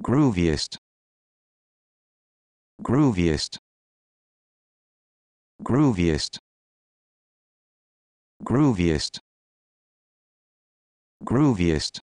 grooviest. Grooviest. Grooviest. Grooviest. Grooviest.